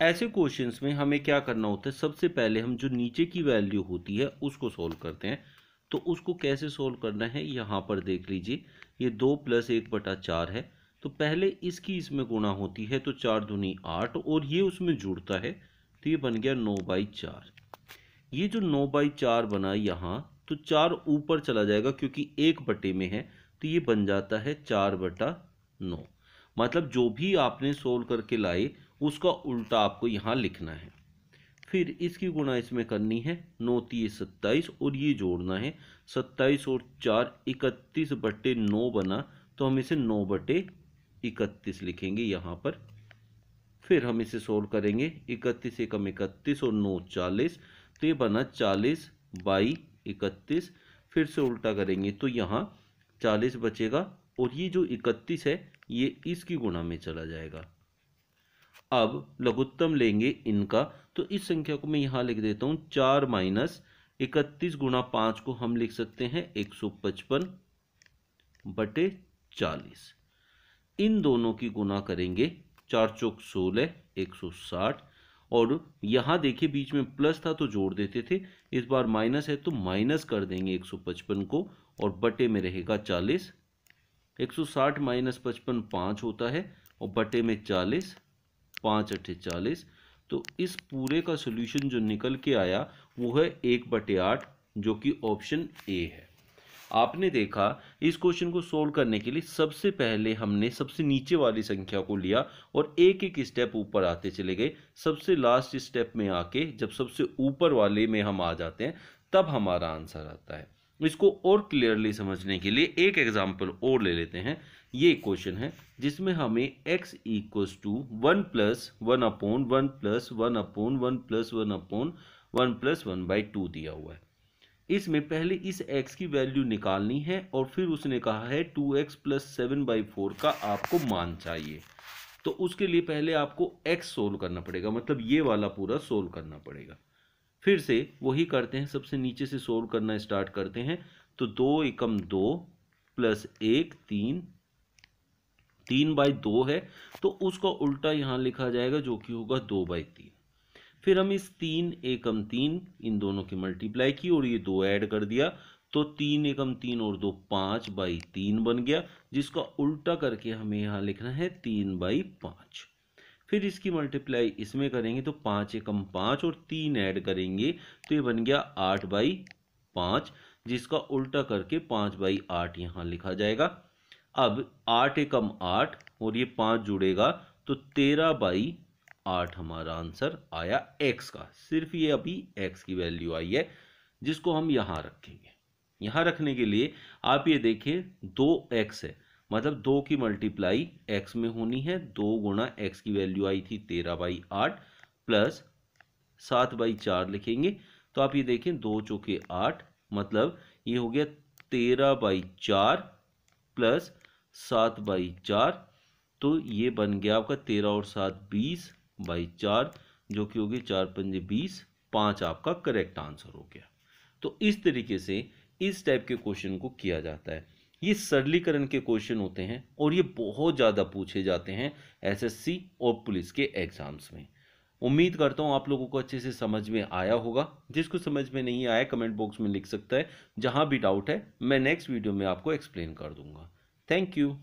ऐसे क्वेश्चंस में हमें क्या करना होता है? सबसे पहले हम जो नीचे की वैल्यू होती है, उसको सोल्व करते हैं। तो उसको कैसे सोल्व करना है? यहाँ पर देख लीजिए। ये दो प्लस एक बटा चार है। तो पहले इसकी इसमें गुणा होती है तो चार दूनी आठ, और ये उसमें जुड़ता है। तो ये बन गया नौ बाई चार। ये जो नौ बाई चार बना यहाँ तो चार ऊपर चला जाएगा, क्योंकि एक बटे में है। तो ये बन जाता है चार बटा नौ। मतलब जो भी आपने सोल्व करके लाए उसका उल्टा आपको यहाँ लिखना है। फिर इसकी गुणा इसमें करनी है नौ तीस सत्ताईस और ये जोड़ना है। सत्ताईस और चार इकतीस बटे नौ बना तो हम इसे नौ बटे इकतीस लिखेंगे यहाँ पर। फिर हम इसे सोल्व करेंगे। इकतीस एकम इकतीस और नौ चालीस तो ये बना चालीस बाई इकतीस। फिर से उल्टा करेंगे तो यहाँ चालीस बचेगा और ये जो इकतीस है, ये इसकी गुणा में चला जाएगा। अब लघुत्तम लेंगे इनका तो इस संख्या को मैं यहाँ लिख देता हूँ, चार माइनस इकतीस गुणा पाँच को हम लिख सकते हैं, एक सौ पचपन बटे चालीस। इन दोनों की गुना करेंगे, चार चौक सोलह, एक सौ साठ। और यहाँ देखिए, बीच में प्लस था तो जोड़ देते थे, इस बार माइनस है तो माइनस कर देंगे 155 को, और बटे में रहेगा 40 160 माइनस पचपन पाँच होता है, और बटे में 40 पाँच अट्ठे चालीस तो इस पूरे का सोल्यूशन जो निकल के आया, वो है एक बटे आठ, जो कि ऑप्शन ए है। आपने देखा, इस क्वेश्चन को सोल्व करने के लिए सबसे पहले हमने सबसे नीचे वाली संख्या को लिया और एक एक स्टेप ऊपर आते चले गए। सबसे लास्ट स्टेप में आके, जब सबसे ऊपर वाले में हम आ जाते हैं, तब हमारा आंसर आता है। इसको और क्लियरली समझने के लिए एक एग्ज़ाम्पल और ले लेते हैं। ये क्वेश्चन है, जिसमें हमें x equals two one plus one upon one plus one upon one plus one upon one plus one by two दिया हुआ है। इसमें पहले इस x की वैल्यू निकालनी है और फिर उसने कहा है two x plus seven by four का आपको मान चाहिए। तो उसके लिए पहले आपको x सोल्व करना पड़ेगा मतलब ये वाला पूरा सोल्व करना पड़ेगा। फिर से वही करते हैं, सबसे नीचे से सोल्व करना स्टार्ट करते हैं। तो दो एकम दो प्लस एक तीन तीन बाई दो है। तो उसका उल्टा यहाँ लिखा जाएगा, जो कि होगा दो बाई तीन। फिर हम इस तीन एकम तीन, इन दोनों की मल्टीप्लाई की और ये दो ऐड कर दिया। तो तीन एकम तीन और दो पाँच बाई तीन बन गया, जिसका उल्टा करके हमें यहाँ लिखना है तीन बाई पाँच। फिर इसकी मल्टीप्लाई इसमें करेंगे तो पाँच एकम पाँच और तीन ऐड करेंगे तो ये बन गया आठ बाई पाँच, जिसका उल्टा करके पाँच बाई आठ यहाँ लिखा जाएगा। अब आठ एकम आठ और ये पाँच जुड़ेगा तो तेरह बाई आठ हमारा आंसर आया एक्स का। सिर्फ़ ये अभी एक्स की वैल्यू आई है, जिसको हम यहाँ रखेंगे। यहाँ रखने के लिए आप ये देखें, दो एक्स है। मतलब दो की मल्टीप्लाई एक्स में होनी है, दो गुणा एक्स की वैल्यू आई थी तेरह बाई आठ प्लस सात बाई चार लिखेंगे। तो आप ये देखें, दो चौके आठ मतलब ये हो गया तेरह बाई चार प्लस सात बाई चार। तो ये बन गया आपका तेरह और सात बीस बाई चार, जो कि हो गया चार पंजे बीस। पाँच आपका करेक्ट आंसर हो गया। तो इस तरीके से इस टाइप के क्वेश्चन को किया जाता है। ये सरलीकरण के क्वेश्चन होते हैं और ये बहुत ज़्यादा पूछे जाते हैं एसएससी और पुलिस के एग्ज़ाम्स में। उम्मीद करता हूँ आप लोगों को अच्छे से समझ में आया होगा। जिसको समझ में नहीं आया, कमेंट बॉक्स में लिख सकता है। जहाँ भी डाउट है, मैं नेक्स्ट वीडियो में आपको एक्सप्लेन कर दूँगा। Thank you.